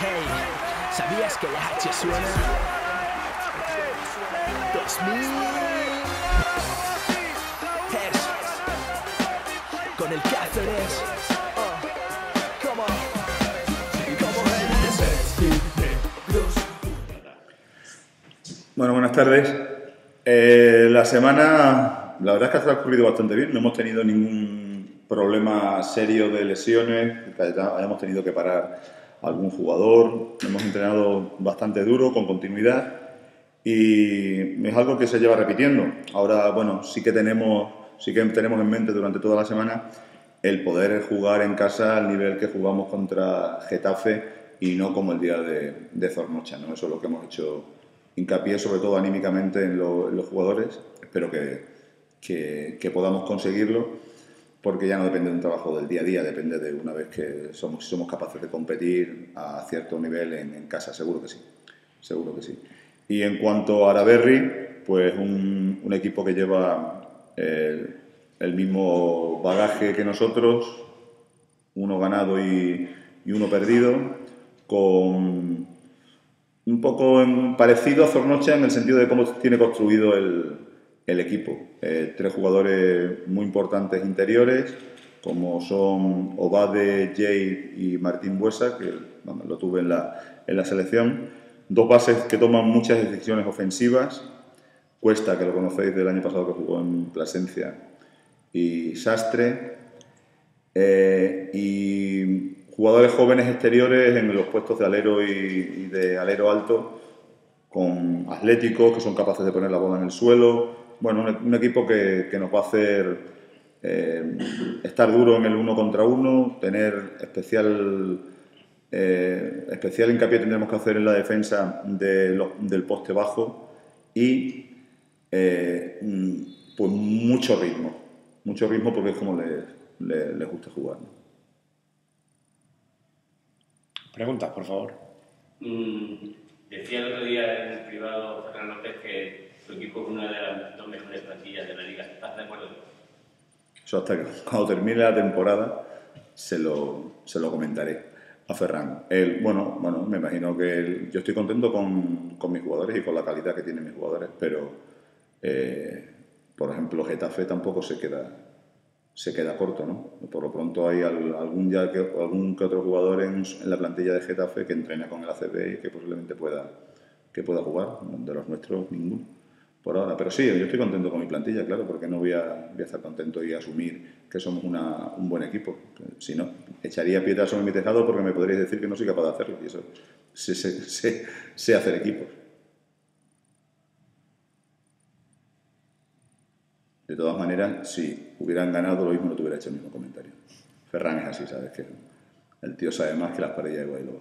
Hey, ¿sabías que la H suena? 2000 Hertz. Con el Cáceres. On. Como Bueno, buenas tardes. Eh, la semana, la verdad es que ha transcurrido bastante bien. No hemos tenido ningún problema serio de lesiones, hayamos tenido que parar algún jugador. Hemos entrenado bastante duro, con continuidad. Y es algo que se lleva repitiendo. Ahora, bueno, sí que tenemos, sí que tenemos en mente durante toda la semana el poder jugar en casa al nivel que jugamos contra Getafe y no como el día de, de Zornocha. ¿no? Eso es lo que hemos hecho hincapié, sobre todo anímicamente, en, lo- en los jugadores. Espero que, que- que podamos conseguirlo, porque ya no depende de un trabajo del día a día, depende de una vez que somos, capaces de competir a cierto nivel en, casa, seguro que sí. Seguro que sí. Y en cuanto a Araberri, pues un, equipo que lleva el, mismo bagaje que nosotros, uno ganado y, uno perdido, con un poco parecido a Zornocha en el sentido de cómo tiene construido el, el equipo. Eh, tres jugadores muy importantes interiores, como son Obade, Jay y Martín Buesa, que lo tuve en la, en la selección. Dos bases que toman muchas decisiones ofensivas. Cuesta, que lo conocéis del año pasado que jugó en Plasencia, y Sastre. Eh, y jugadores jóvenes exteriores en los puestos de alero y, y de alero alto, con atléticos que son capaces de poner la bola en el suelo. Bueno, un, un equipo que, que nos va a hacer eh, estar duro en el uno contra uno, tener especial, eh, especial hincapié tendremos que hacer en la defensa de lo- del poste bajo y eh, mm, pues mucho ritmo, mucho ritmo porque es como les, les- les gusta jugar. ¿no? Preguntas, por favor. Mm, decía el otro día en el privado Fernando López que es una de las dos mejores plantillas de la liga. ¿Estás de acuerdo? Eso hasta que cuando termine la temporada se lo, se lo comentaré a Ferran. Él, bueno, bueno, me imagino que él- yo estoy contento con, con mis jugadores y con la calidad que tienen mis jugadores, pero eh, por ejemplo Getafe tampoco se queda se queda corto, ¿no? Por lo pronto hay al- algún ya que, algún que otro jugador en, en la plantilla de Getafe que entrena con el ACB y que posiblemente pueda que pueda jugar. De los nuestros ninguno por ahora. Pero sí, yo estoy contento con mi plantilla, claro, porque no voy a, voy a estar contento y asumir que somos una- un buen equipo. Si no, echaría piedras sobre mi tejado porque me podríais decir que no soy capaz de hacerlo. Y eso, sé, hacer equipos. De todas maneras, si hubieran ganado, lo mismo no te hubiera hecho el mismo comentario. Ferran es así, ¿sabes? Que el tío sabe más que las paredes de Guaylova.